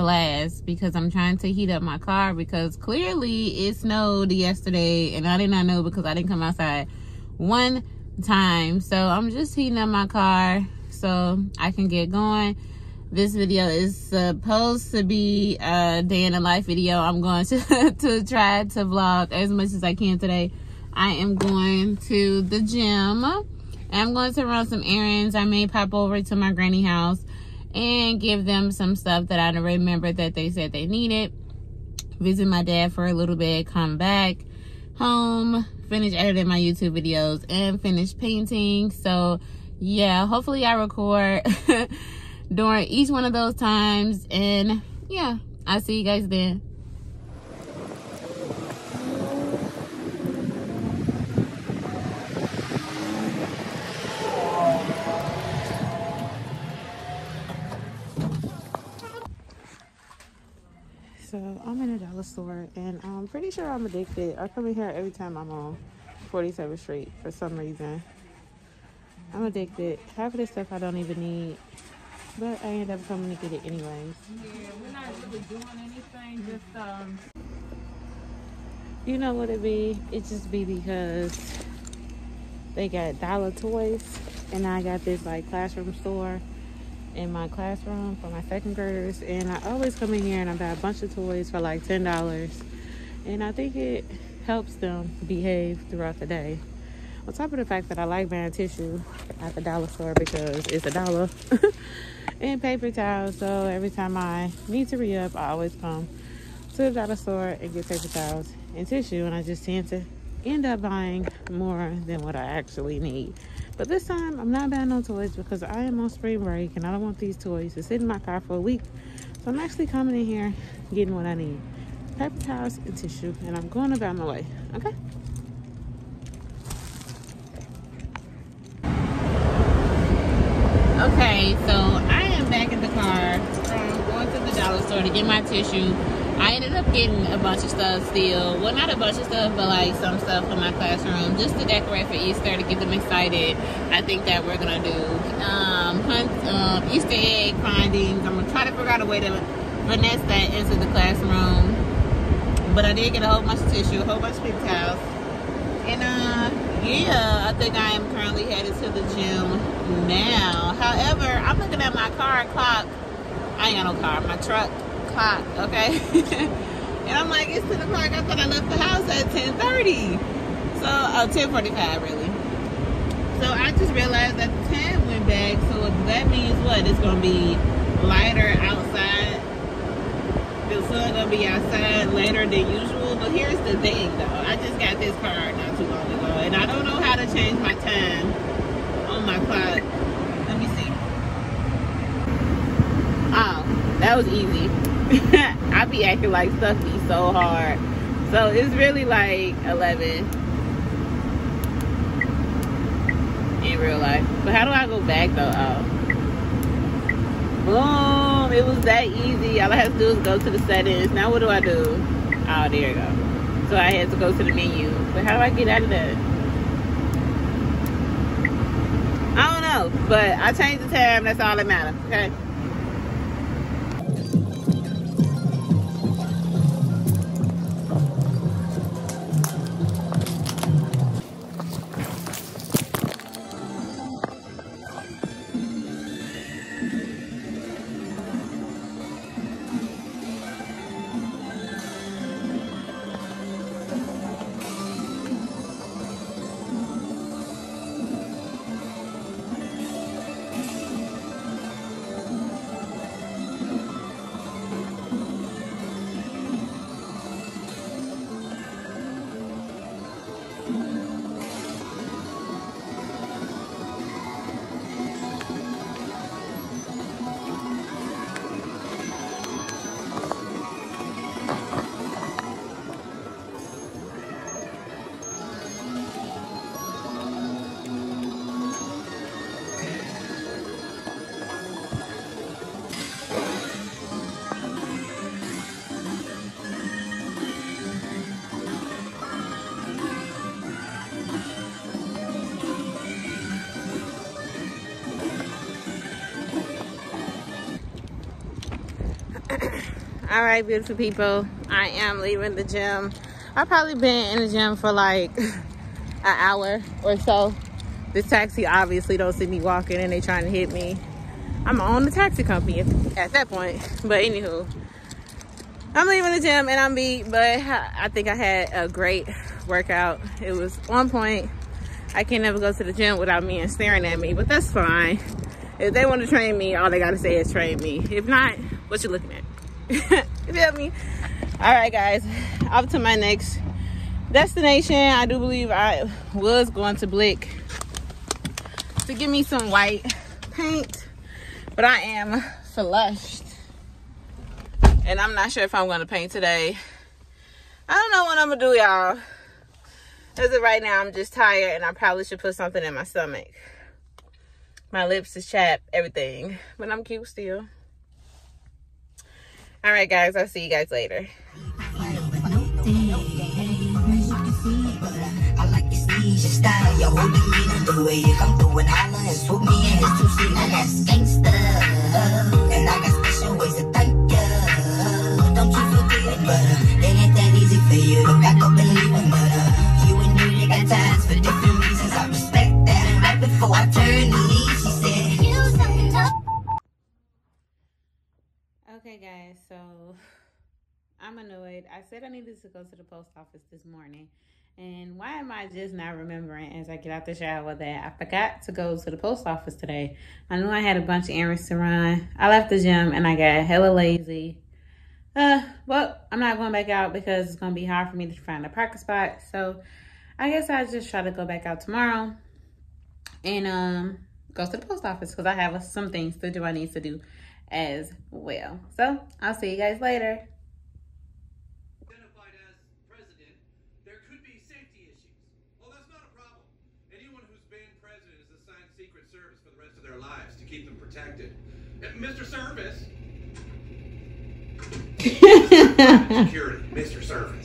blast because I'm trying to heat up my car because clearly it snowed yesterday and I did not know because I didn't come outside one time. So I'm just heating up my car so I can get going. This video is supposed to be a day in the life video. I'm going to, to try to vlog as much as I can today. I am going to the gym. I'm going to run some errands. I may pop over to my granny house and give them some stuff that I remember that they said they needed. Visit my dad for a little bit, come back home, finish editing my YouTube videos, and finish painting. So, yeah, hopefully I record during each one of those times. And, yeah, I'll see you guys then. So I'm in a dollar store and I'm pretty sure I'm addicted. I come in here every time I'm on 47th Street for some reason. I'm addicted. Half of this stuff I don't even need, but I end up coming to get it anyways. Yeah, we're not really doing anything, just um You know what it be? It just be because they got dollar toys and I got this like classroom store in my classroom for my second graders and I always come in here and I buy a bunch of toys for like ten dollars. And I think it helps them behave throughout the day. On top of the fact that I like buying tissue at the dollar store because it's a dollar and paper towels so every time I need to re-up I always come to the dollar store and get paper towels and tissue and I just tend to end up buying more than what I actually need but this time, I'm not buying no toys because I am on spring break and I don't want these toys to sit in my car for a week. So I'm actually coming in here getting what I need. Paper towels and tissue. And I'm going about my way. Okay? Okay, so I am back in the car. I'm going to the dollar store to get my tissue I ended up getting a bunch of stuff still. Well, not a bunch of stuff, but like some stuff for my classroom just to decorate for Easter to get them excited. I think that we're gonna do um, hunt, um, Easter egg findings. I'm gonna try to figure out a way to finesse that into the classroom. But I did get a whole bunch of tissue, a whole bunch of paper towels. And uh, yeah, I think I am currently headed to the gym now. However, I'm looking at my car clock. I ain't got no car, my truck o'clock, okay? and I'm like, it's 10 o'clock. I thought I left the house at 10.30. So, oh, 10.45 really. So I just realized that the time went back. So that means what? It's going to be lighter outside. The sun going to be outside later than usual. But here's the thing though. I just got this car not too long ago. And I don't know how to change my time on my clock. Let me see. Oh, that was easy. I be acting like be so hard. So it's really like 11 in real life. But how do I go back though? Oh. Boom. It was that easy. All I have to do is go to the settings. Now what do I do? Oh, there you go. So I had to go to the menu. But how do I get out of that? I don't know. But I changed the time. That's all that matters. Okay. All right, beautiful people. I am leaving the gym. I've probably been in the gym for like an hour or so. This taxi obviously don't see me walking and they trying to hit me. I'm on the taxi company at that point. But anywho, I'm leaving the gym and I'm beat, but I think I had a great workout. It was on point. I can never go to the gym without men staring at me, but that's fine. If they want to train me, all they got to say is train me. If not, what you looking at? You feel me? All right, guys, off to my next destination. I do believe I was going to Blick to give me some white paint, but I am flushed and I'm not sure if I'm gonna paint today. I don't know what I'm gonna do, y'all. As of right now, I'm just tired and I probably should put something in my stomach. My lips is chapped, everything. But I'm cute still. All right, guys, I'll see you guys later. style, the way you come through and holler and swoop me in two seat, now that's. I'm annoyed. I said I needed to go to the post office this morning. And why am I just not remembering as I get out the shower that I forgot to go to the post office today? I knew I had a bunch of errands to run. I left the gym and I got hella lazy. Uh, well, I'm not going back out because it's going to be hard for me to find a parking spot. So I guess I'll just try to go back out tomorrow and um go to the post office because I have some things to do I need to do as well. So I'll see you guys later. Identified as president, there could be safety issues. Well, that's not a problem. Anyone who's been president is assigned Secret Service the rest of their lives to keep them protected. Uh, Mr. Service, Security, Mr. Service.